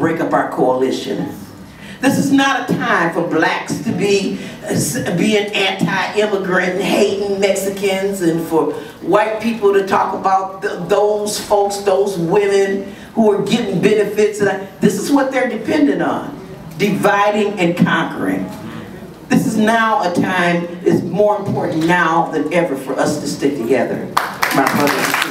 break up our coalition. This is not a time for blacks to be uh, being anti-immigrant, hating Mexicans, and for white people to talk about the, those folks, those women who are getting benefits. This is what they're dependent on, dividing and conquering. This is now a time, it's more important now than ever for us to stick together, my brothers.